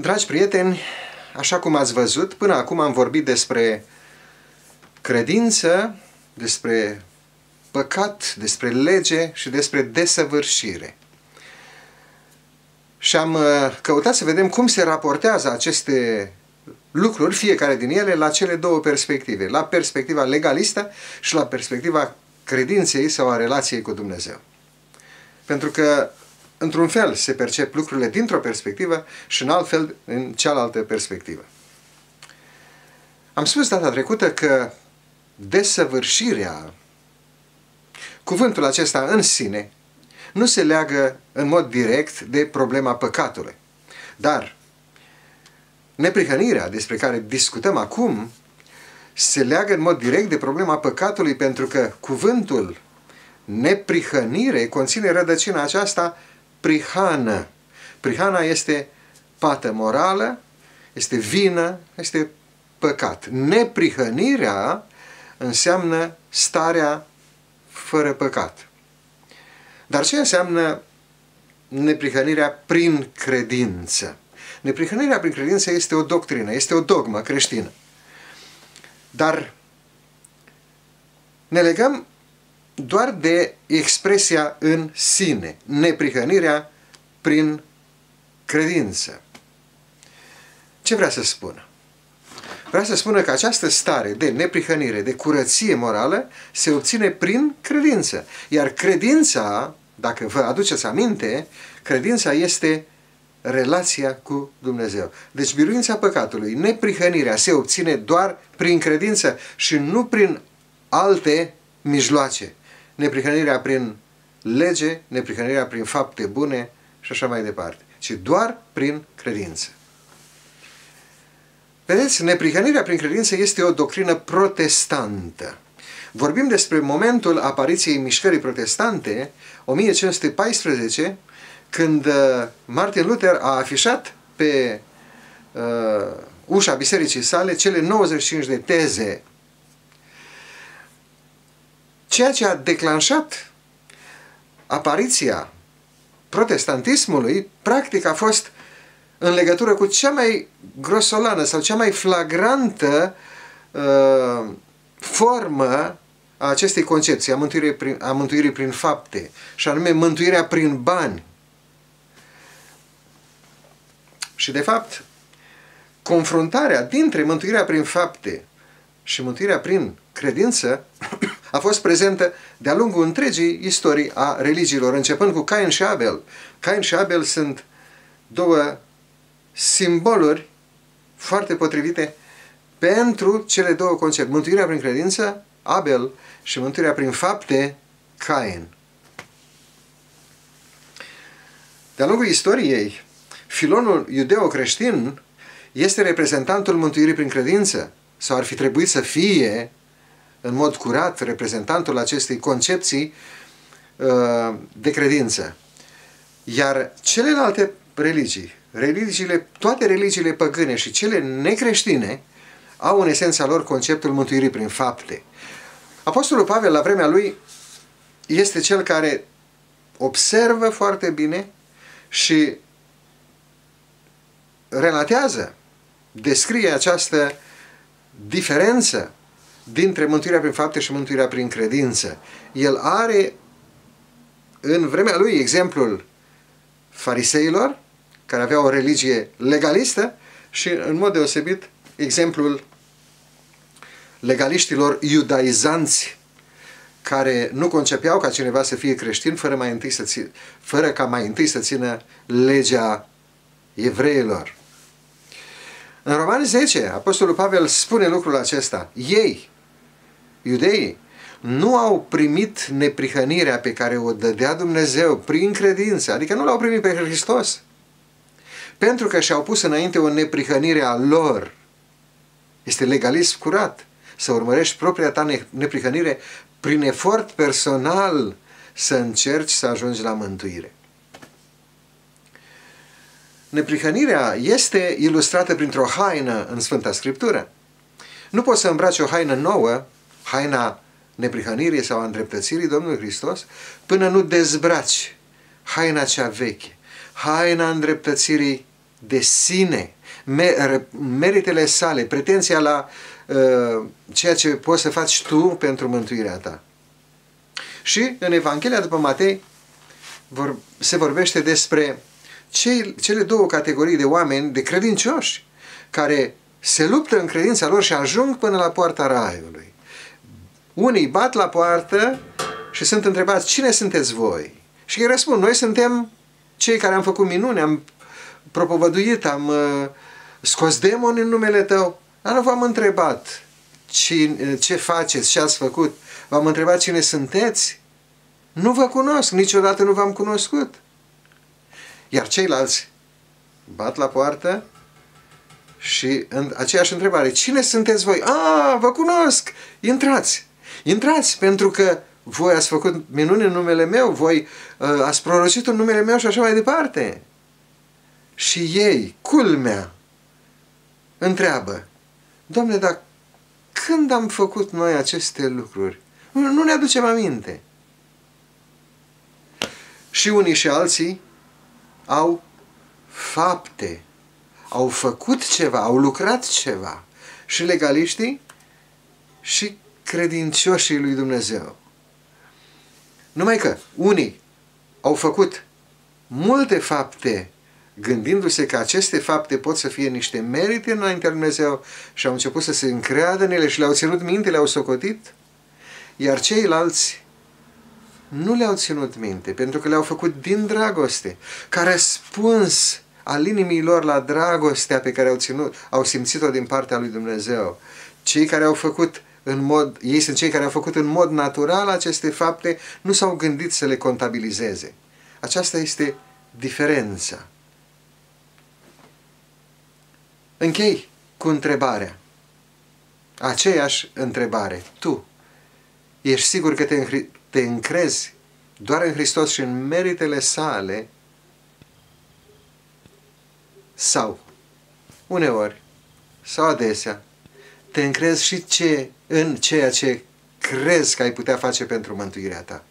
Dragi prieteni, așa cum ați văzut, până acum am vorbit despre credință, despre păcat, despre lege și despre desăvârșire. Și am uh, căutat să vedem cum se raportează aceste lucruri, fiecare din ele, la cele două perspective. La perspectiva legalistă și la perspectiva credinței sau a relației cu Dumnezeu. Pentru că într-un fel se percep lucrurile dintr-o perspectivă și în alt fel în cealaltă perspectivă. Am spus data trecută că desăvârșirea, cuvântul acesta în sine, nu se leagă în mod direct de problema păcatului. Dar neprihănirea despre care discutăm acum se leagă în mod direct de problema păcatului pentru că cuvântul neprihănire conține rădăcina aceasta prihană. Prihana este pată morală, este vină, este păcat. Neprihănirea înseamnă starea fără păcat. Dar ce înseamnă neprihănirea prin credință? Neprihănirea prin credință este o doctrină, este o dogmă creștină. Dar ne legăm doar de expresia în sine, neprihănirea prin credință. Ce vrea să spună? Vrea să spună că această stare de neprihănire, de curăție morală, se obține prin credință. Iar credința, dacă vă aduceți aminte, credința este relația cu Dumnezeu. Deci biruința păcatului, neprihănirea se obține doar prin credință și nu prin alte mijloace neprihănirea prin lege, neprihănirea prin fapte bune și așa mai departe, ci doar prin credință. Vedeți, neprihănirea prin credință este o doctrină protestantă. Vorbim despre momentul apariției mișcării protestante, 1514, când uh, Martin Luther a afișat pe uh, ușa bisericii sale cele 95 de teze ceea ce a declanșat apariția protestantismului, practic a fost în legătură cu cea mai grosolană sau cea mai flagrantă uh, formă a acestei concepții, a mântuirii, prin, a mântuirii prin fapte, și anume mântuirea prin bani. Și de fapt, confruntarea dintre mântuirea prin fapte și mântuirea prin credință a fost prezentă de-a lungul întregii istorii a religiilor, începând cu Cain și Abel. Cain și Abel sunt două simboluri foarte potrivite pentru cele două concepte. Mântuirea prin credință, Abel, și mântuirea prin fapte, Cain. De-a lungul istoriei, filonul iudeo-creștin este reprezentantul mântuirii prin credință, sau ar fi trebuit să fie în mod curat reprezentantul acestei concepții uh, de credință. Iar celelalte religii, religiile, toate religiile păgâne și cele necreștine, au în esența lor conceptul mântuirii prin fapte. Apostolul Pavel, la vremea lui, este cel care observă foarte bine și relatează, descrie această diferență dintre mântuirea prin fapte și mântuirea prin credință. El are în vremea lui exemplul fariseilor, care aveau o religie legalistă, și în mod deosebit exemplul legaliștilor iudaizanți, care nu concepeau ca cineva să fie creștin fără, mai întâi să țin, fără ca mai întâi să țină legea evreilor. În Romani 10, Apostolul Pavel spune lucrul acesta. Ei, iudeii, nu au primit neprihănirea pe care o dădea Dumnezeu prin credință, adică nu l-au primit pe Hristos, pentru că și-au pus înainte o neprihănire a lor. Este legalism curat să urmărești propria ta neprihănire prin efort personal să încerci să ajungi la mântuire. Neprihănirea este ilustrată printr-o haină în Sfânta Scriptură. Nu poți să îmbraci o haină nouă haina neprihănirii sau a îndreptățirii Domnului Hristos până nu dezbraci haina cea veche, haina îndreptățirii de sine, meritele sale, pretenția la uh, ceea ce poți să faci tu pentru mântuirea ta. Și în Evanghelia după Matei vor, se vorbește despre cei, cele două categorii de oameni, de credincioși, care se luptă în credința lor și ajung până la poarta raiului. Unii bat la poartă și sunt întrebați, cine sunteți voi? Și ei răspund, noi suntem cei care am făcut minuni, am propovăduit, am uh, scos demoni în numele tău. Dar nu v-am întrebat ce, ce faceți, ce ați făcut. V-am întrebat cine sunteți. Nu vă cunosc, niciodată nu v-am cunoscut. Iar ceilalți bat la poartă și în aceeași întrebare, cine sunteți voi? A, vă cunosc! Intrați! Intrați, pentru că voi ați făcut minuni în numele meu, voi uh, ați prorocit în numele meu și așa mai departe. Și ei, culmea, întreabă, Doamne, dar când am făcut noi aceste lucruri? Nu, nu ne aducem aminte. Și unii și alții au fapte, au făcut ceva, au lucrat ceva. Și legaliștii și credincioșii lui Dumnezeu. Numai că unii au făcut multe fapte gândindu-se că aceste fapte pot să fie niște merite înaintea lui Dumnezeu și au început să se încreadă în ele și le-au ținut minte, le-au socotit, iar ceilalți nu le-au ținut minte, pentru că le-au făcut din dragoste, ca răspuns al inimii lor la dragostea pe care au, ținut, au simțit-o din partea lui Dumnezeu. Cei care au făcut în mod, ei sunt cei care au făcut în mod natural aceste fapte, nu s-au gândit să le contabilizeze. Aceasta este diferența. Închei cu întrebarea. Aceeași întrebare. Tu ești sigur că te, te încrezi doar în Hristos și în meritele sale sau uneori sau adesea te încrezi și ce, în ceea ce crezi că ai putea face pentru mântuirea ta.